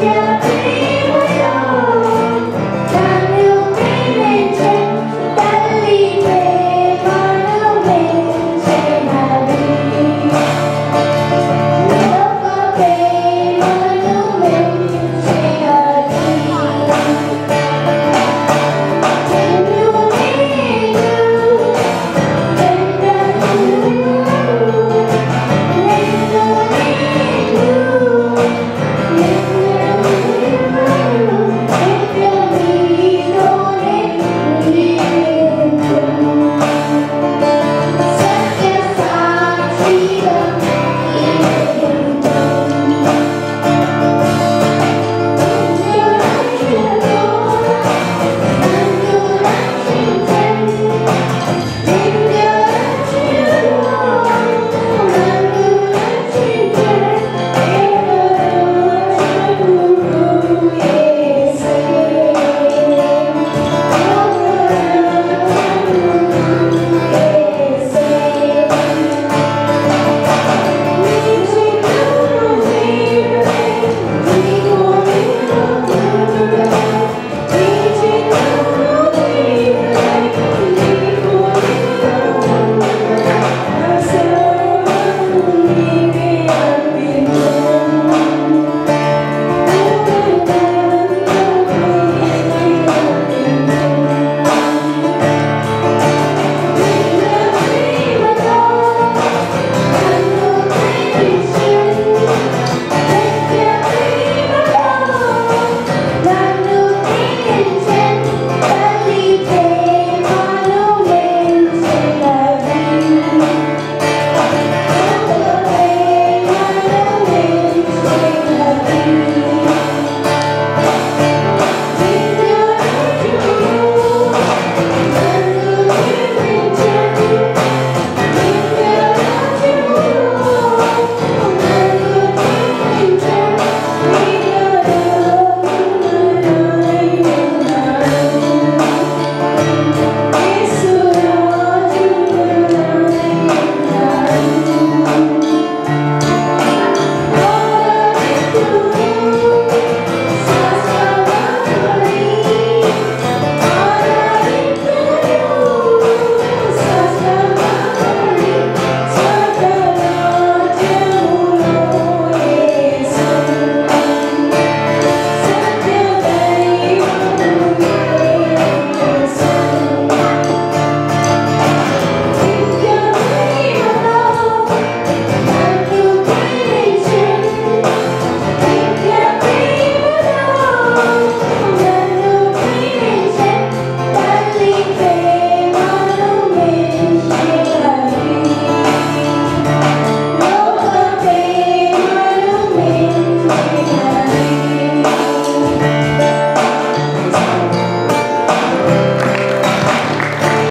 down.